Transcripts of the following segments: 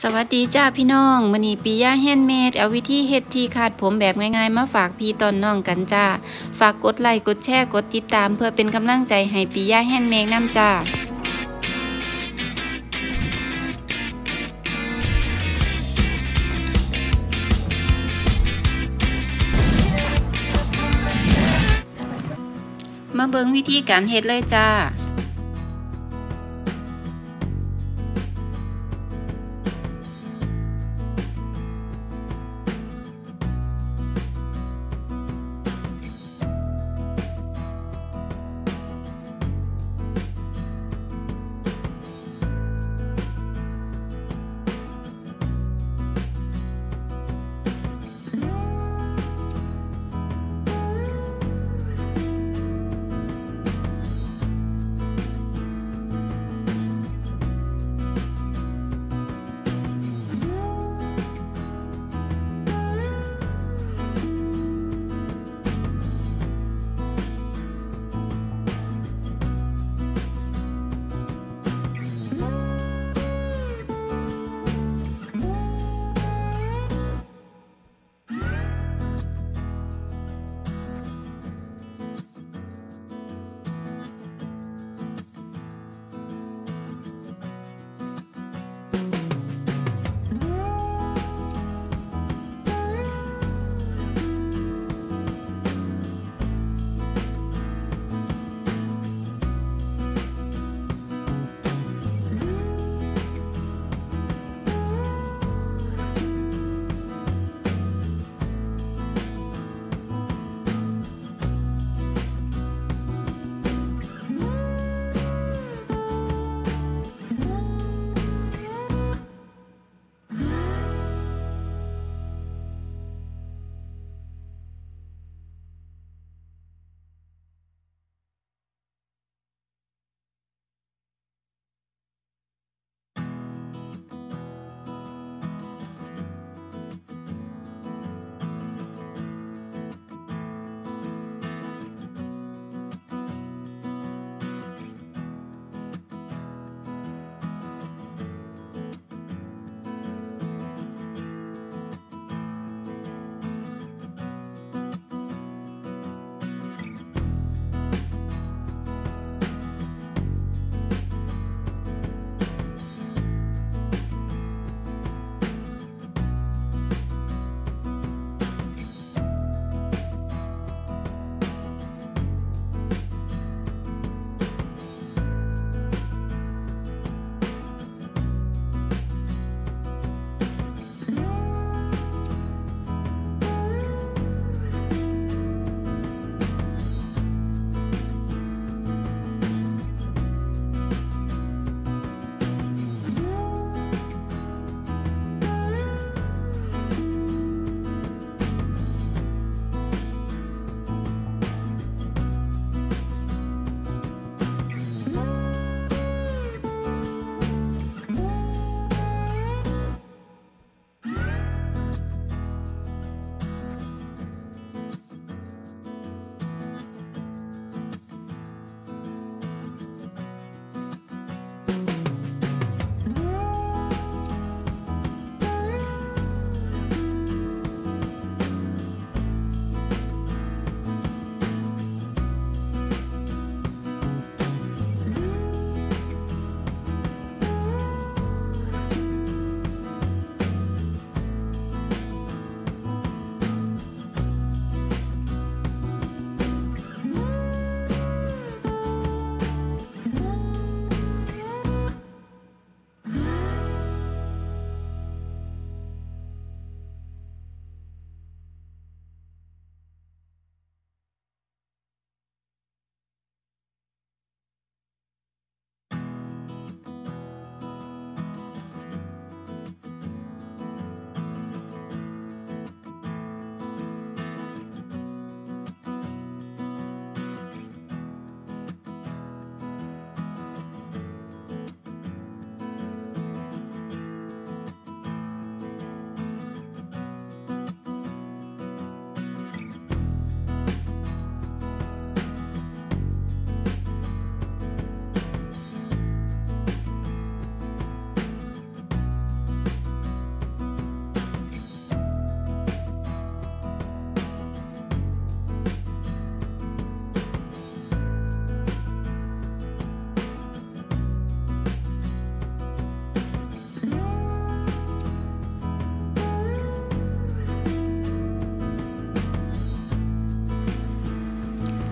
สวัสดีจ้าพี่น้องมื้อนี้ปรียาแฮนด์เมดเอาวิธีเฮ็ดที่คาดผมแบบง่ายๆ มาฝากพี่ตอนน้องกันจ้า ฝากกดไลค์กดแชร์กดติดตามเพื่อเป็นกำลังใจให้ปรียาแฮนด์เมดนำจ้ามาเบิงวิธีการเฮ็ดเลยจ้า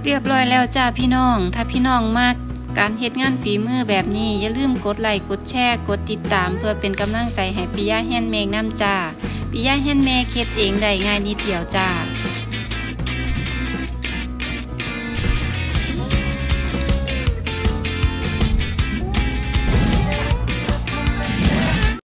เรียบร้อยแล้วจ้าพี่น้อง ถ้าพี่น้องมากการเฮ็ดงานฝีมือแบบนี้ อย่าลืมกดไลค์กดแชร์ กดติดตาม เพื่อเป็นกำลังใจให้ปิยะแฮนเมงน้ำจ้าปิยะแฮนเมงเฮ็ดเองได้ง่ายนิดเดียวจ้า